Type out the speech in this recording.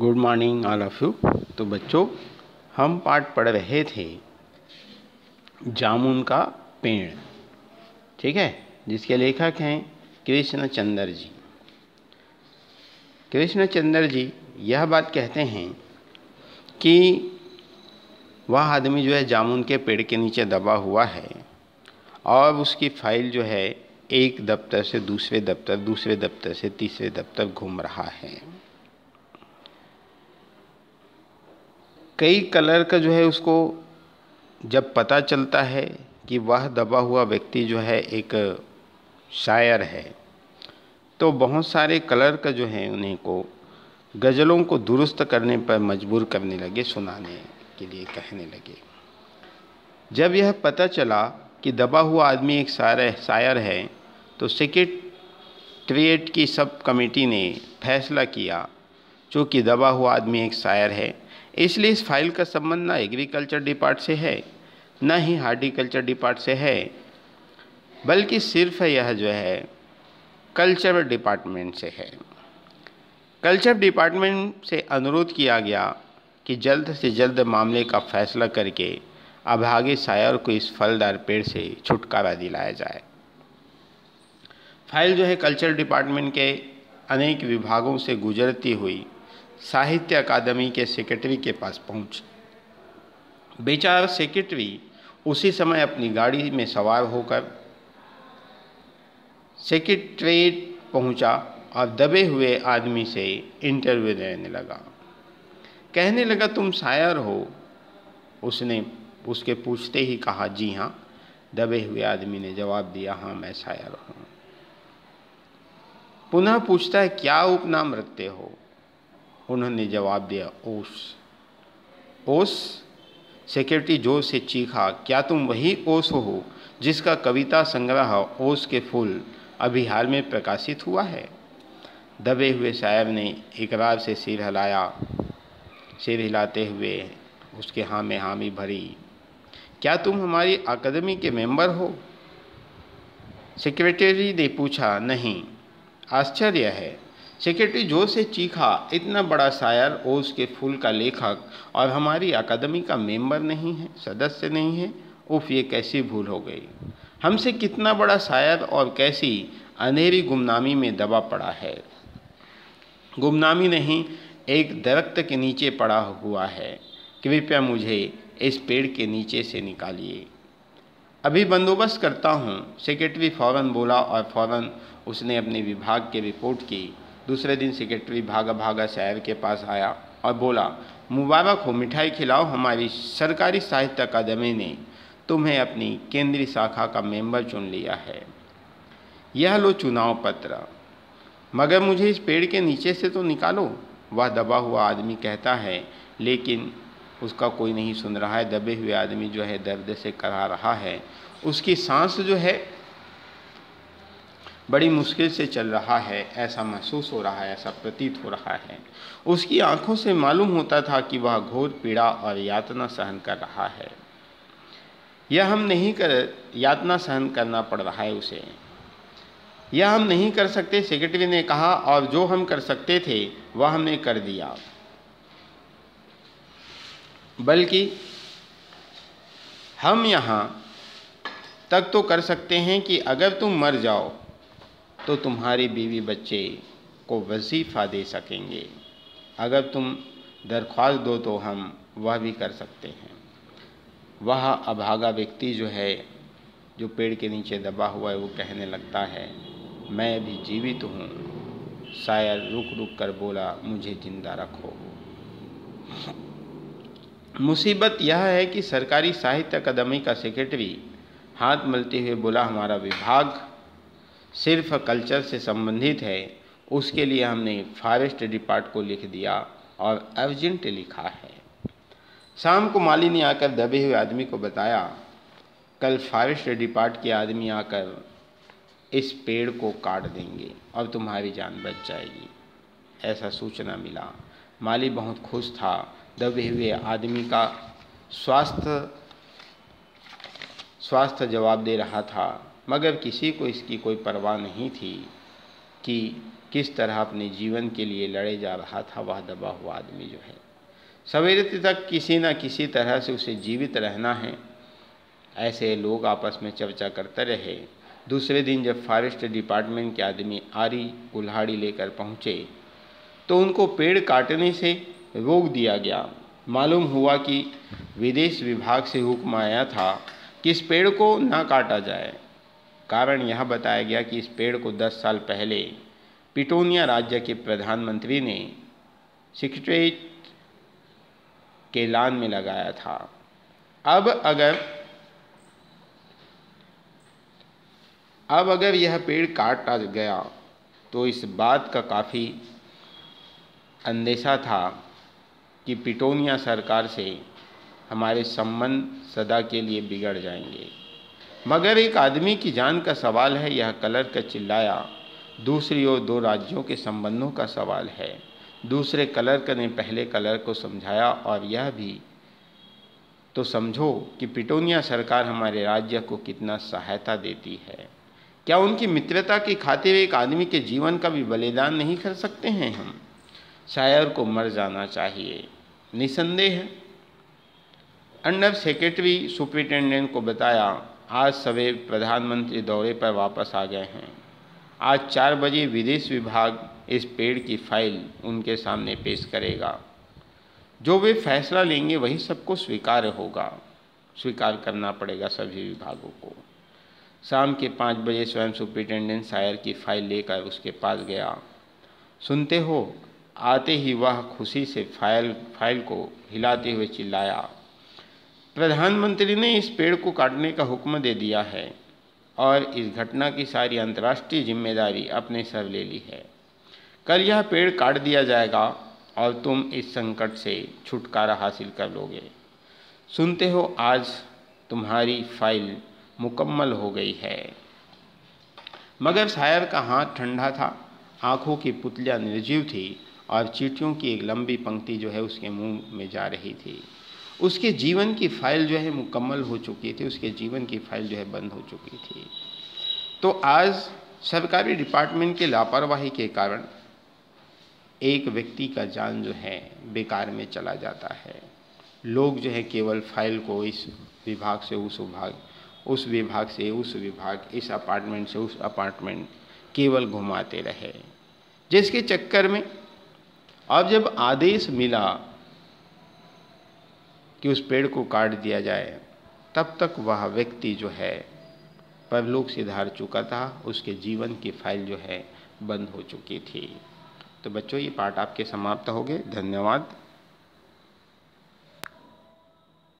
Good morning all of you. तो बच्चों, हम पाठ पढ़ रहे थे जामुन का पेड़, ठीक है? जिसके लेखक हैं कृष्ण चंद्र जी। कृष्ण चंद्र जी, यह बात कहते हैं कि वह आदमी जो है जामुन के पेड़ के नीचे दबा हुआ है और उसकी फ़ाइल जो है एक दफ्तर से दूसरे दफ्तर दूसरे दफ्तर से तीसरे दफ्तर घूम रहा है। कई कलर का जो है उसको जब पता चलता है कि वह दबा हुआ व्यक्ति जो है एक शायर है तो बहुत सारे कलर का जो है उन्हें को गज़लों को दुरुस्त करने पर मजबूर करने लगे, सुनाने के लिए कहने लगे। जब यह पता चला कि दबा हुआ आदमी एक शायर शायर है तो सेक्रेटरीट की सब कमेटी ने फैसला किया चूँकि दबा हुआ आदमी एक शायर है इसलिए इस फ़ाइल का संबंध ना एग्रीकल्चर डिपार्ट से है, न ही हार्टिकल्चर डिपार्ट से है, बल्कि सिर्फ़ यह जो है कल्चर डिपार्टमेंट से है। कल्चर डिपार्टमेंट से अनुरोध किया गया कि जल्द से जल्द मामले का फैसला करके अभागे शायर को इस फलदार पेड़ से छुटकारा दिलाया जाए। फ़ाइल जो है कल्चर डिपार्टमेंट के अनेक विभागों से गुजरती हुई साहित्य अकादमी के सेक्रेटरी के पास पहुँच। बेचारा सेक्रेटरी उसी समय अपनी गाड़ी में सवार होकर सेक्रेटरीट पहुँचा और दबे हुए आदमी से इंटरव्यू लेने लगा। कहने लगा, तुम शायर हो? उसने, उसके पूछते ही कहा, जी हाँ। दबे हुए आदमी ने जवाब दिया हाँ मैं शायर हूँ। पुनः पूछता है, क्या उपनाम रखते हो? उन्होंने जवाब दिया, ओस ओस सेक्रेटरी ज़ोर से चीखा, क्या तुम वही ओस हो जिसका कविता संग्रह ओस के फूल अभी हाल में प्रकाशित हुआ है? दबे हुए शायर ने इकरार से सिर हिलाया। सिर हिलाते हुए उसके हाँ में हामी भरी, क्या तुम हमारी अकादमी के मेंबर हो? सेक्रेटरी ने पूछा, नहीं, आश्चर्य है। सेक्रेटरी ज़ोर से चीखा, इतना बड़ा शायर ओस उसके फूल का लेखक और हमारी अकादमी का मेंबर नहीं है, सदस्य नहीं है। उफ, ये कैसी भूल हो गई। हमसे कितना बड़ा शायर और कैसी अंधेरी गुमनामी में दबा पड़ा है। गुमनामी नहीं, एक दरख्त के नीचे पड़ा हुआ है। कृपया मुझे इस पेड़ के नीचे से निकालिए। अभी बंदोबस्त करता हूँ, सेक्रेटरी फ़ौरन बोला और फ़ौरन उसने अपने विभाग की रिपोर्ट की। दूसरे दिन सेक्रेटरी भागा भागा शहर के पास आया और बोला, मुबारक हो, मिठाई खिलाओ हमारी सरकारी साहित्य अकादमी ने तुम्हें अपनी केंद्रीय शाखा का मेंबर चुन लिया है। यह लो चुनाव पत्र। मगर मुझे इस पेड़ के नीचे से तो निकालो। वह दबा हुआ आदमी कहता है, लेकिन उसका कोई नहीं सुन रहा है। दबे हुए आदमी जो है दर्द से करा रहा है। उसकी सांस जो है बड़ी मुश्किल से चल रहा है, ऐसा महसूस हो रहा है, ऐसा प्रतीत हो रहा है। उसकी आँखों से मालूम होता था कि वह घोर पीड़ा और यातना सहन कर रहा है। यह हम नहीं कर, यातना सहन करना पड़ रहा है उसे। यह हम नहीं कर सकते, सेक्रेटरी ने कहा, और जो हम कर सकते थे, वह हमने कर दिया। बल्कि हम यहाँ तक तो कर सकते हैं कि अगर तुम मर जाओ तो तुम्हारी बीवी बच्चे को वजीफ़ा दे सकेंगे। अगर तुम दरख्वास्त दो तो हम वह भी कर सकते हैं। वह अभागा व्यक्ति जो है, जो पेड़ के नीचे दबा हुआ है, वो कहने लगता है, मैं अभी जीवित हूँ। शायर रुक रुक कर बोला, मुझे ज़िंदा रखो। मुसीबत यह है कि सरकारी साहित्य अकादमी का सेक्रेटरी हाथ मलते हुए बोला, हमारा विभाग सिर्फ़ कल्चर से संबंधित है, उसके लिए हमने फॉरेस्ट डिपार्ट को लिख दिया और अर्जेंट लिखा है। शाम को माली ने आकर दबे हुए आदमी को बताया, कल फॉरेस्ट डिपार्ट के आदमी आकर इस पेड़ को काट देंगे और तुम्हारी जान बच जाएगी। ऐसा सूचना मिला। माली बहुत खुश था। दबे हुए आदमी का स्वास्थ्य स्वास्थ्य जवाब दे रहा था मगर किसी को इसकी कोई परवाह नहीं थी कि किस तरह अपने जीवन के लिए लड़े जा रहा था, वह दबा हुआ आदमी जो है। सवेरे तक किसी न किसी तरह से उसे जीवित रहना है। ऐसे लोग आपस में चर्चा करते रहे। दूसरे दिन जब फॉरेस्ट डिपार्टमेंट के आदमी आरी कुल्हाड़ी लेकर पहुँचे तो उनको पेड़ काटने से रोक दिया गया। मालूम हुआ कि विदेश विभाग से हुक्म आया था कि इस पेड़ को ना काटा जाए। कारण यह बताया गया कि इस पेड़ को 10 साल पहले पिटोनिया राज्य के प्रधानमंत्री ने सिक्रेट के लान में लगाया था। अब अगर अब अगर यह पेड़ काटा गया तो इस बात का काफ़ी अंदेशा था कि पिटोनिया सरकार से हमारे संबंध सदा के लिए बिगड़ जाएँगे। मगर एक आदमी की जान का सवाल है, यह कलर का चिल्लाया। दूसरी ओर दो राज्यों के संबंधों का सवाल है। दूसरे कलर ने पहले कलर को समझाया और यह भी तो समझो कि पिटोनिया सरकार हमारे राज्य को कितना सहायता देती है। क्या उनकी मित्रता की खातिर एक आदमी के जीवन का भी बलिदान नहीं कर सकते हैं हम? शायर को मर जाना चाहिए। निसंदेह। अंडर सेक्रेटरी सुप्रिटेंडेंट को बताया आज सवेर प्रधानमंत्री दौरे पर वापस आ गए हैं। आज चार बजे विदेश विभाग इस पेड़ की फ़ाइल उनके सामने पेश करेगा। जो वे फैसला लेंगे वही सबको स्वीकार होगा। स्वीकार करना पड़ेगा सभी विभागों को। शाम के पाँच बजे स्वयं सुप्रिटेंडेंट शायर की फ़ाइल लेकर उसके पास गया। सुनते हो, आते ही वह खुशी से फ़ाइल फ़ाइल को हिलाते हुए चिल्लाया प्रधानमंत्री ने इस पेड़ को काटने का हुक्म दे दिया है और इस घटना की सारी अंतर्राष्ट्रीय ज़िम्मेदारी अपने सर ले ली है। कल यह पेड़ काट दिया जाएगा और तुम इस संकट से छुटकारा हासिल कर लोगे। सुनते हो, आज तुम्हारी फ़ाइल मुकम्मल हो गई है। मगर शायर का हाथ ठंडा था, आँखों की पुतलियाँ निर्जीव थी और चीटियों की एक लंबी पंक्ति जो है उसके मुँह में जा रही थी। उसके जीवन की फ़ाइल जो है मुकम्मल हो चुकी थी, उसके जीवन की फ़ाइल जो है बंद हो चुकी थी। तो आज सरकारी डिपार्टमेंट के लापरवाही के कारण एक व्यक्ति का जान जो है बेकार में चला जाता है। लोग जो है केवल फ़ाइल को इस विभाग से, उस विभाग उस विभाग से, उस विभाग, इस अपार्टमेंट से, उस अपार्टमेंट केवल घुमाते रहे। जिसके चक्कर में अब जब आदेश मिला कि उस पेड़ को काट दिया जाए, तब तक वह व्यक्ति जो है, परलोक से धार चुका था, उसके जीवन की फ़ाइल जो है, बंद हो चुकी थी। तो बच्चों, ये पाठ आपके समाप्त हो गए। धन्यवाद।